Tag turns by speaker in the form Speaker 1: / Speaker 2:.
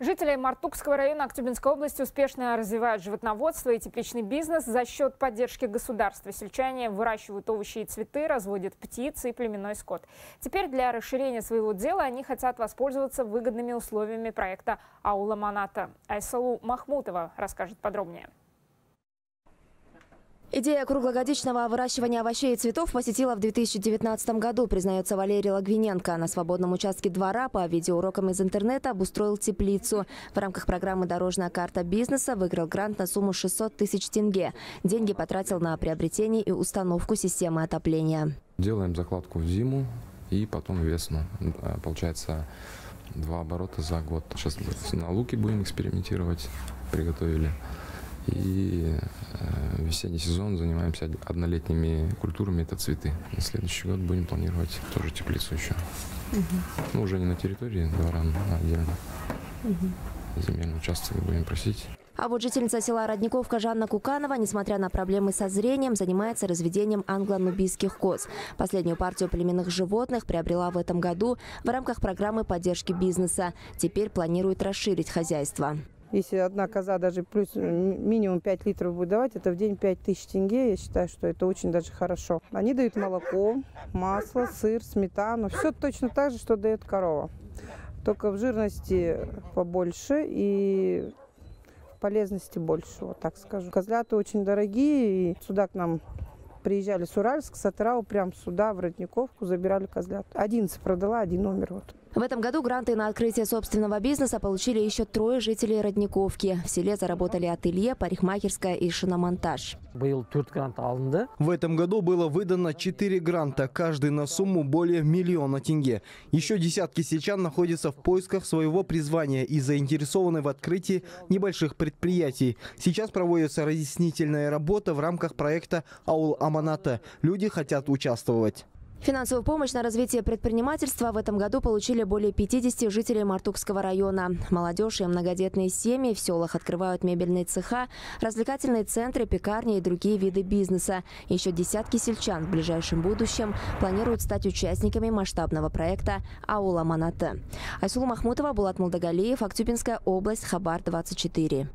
Speaker 1: Жители Мартукского района Актюбинской области успешно развивают животноводство и тепличный бизнес за счет поддержки государства. Сельчане выращивают овощи и цветы, разводят птиц и племенной скот. Теперь для расширения своего дела они хотят воспользоваться выгодными условиями проекта «Аула Маната». Айсалу Махмутова расскажет подробнее.
Speaker 2: Идея круглогодичного выращивания овощей и цветов посетила в 2019 году, признается Валерий Лагвиненко. На свободном участке двора по видеоурокам из интернета обустроил теплицу. В рамках программы «Дорожная карта бизнеса» выиграл грант на сумму 600 тысяч тенге. Деньги потратил на приобретение и установку системы отопления.
Speaker 3: Делаем закладку в зиму и потом весну. А, получается два оборота за год. Сейчас на луке будем экспериментировать. Приготовили. И э, весенний сезон занимаемся однолетними культурами, это цветы. На следующий год будем планировать тоже теплицу еще. Угу. Ну, уже не на территории двора, а отдельно. Угу. Земельный участок будем просить.
Speaker 2: А вот жительница села Родниковка Жанна Куканова, несмотря на проблемы со зрением, занимается разведением англо-нубийских коз. Последнюю партию племенных животных приобрела в этом году в рамках программы поддержки бизнеса. Теперь планирует расширить хозяйство.
Speaker 4: Если одна коза даже плюс минимум 5 литров будет давать, это в день 5 тысяч тенге. Я считаю, что это очень даже хорошо. Они дают молоко, масло, сыр, сметану. Все точно так же, что дает корова. Только в жирности побольше и полезности больше, вот так скажу. Козляты очень дорогие, и сюда к нам приезжали с Уральска, с Атрау, прям сюда, в Родниковку, забирали козлят. 11 продала, один умер. Вот.
Speaker 2: В этом году гранты на открытие собственного бизнеса получили еще трое жителей Родниковки. В селе заработали ателье, парикмахерская и шиномонтаж.
Speaker 5: В этом году было выдано 4 гранта, каждый на сумму более миллиона тенге. Еще десятки сельчан находятся в поисках своего призвания и заинтересованы в открытии небольших предприятий. Сейчас проводится разъяснительная работа в рамках проекта «Аул Аманата». Люди хотят участвовать.
Speaker 2: Финансовую помощь на развитие предпринимательства в этом году получили более 50 жителей Мартукского района. Молодежь и многодетные семьи в селах открывают мебельные цеха, развлекательные центры, пекарни и другие виды бизнеса. Еще десятки сельчан в ближайшем будущем планируют стать участниками масштабного проекта «Аула Маната». Айсулу Махмутова, Булат Молдогалиев, Актюбинская область, Хабар 24.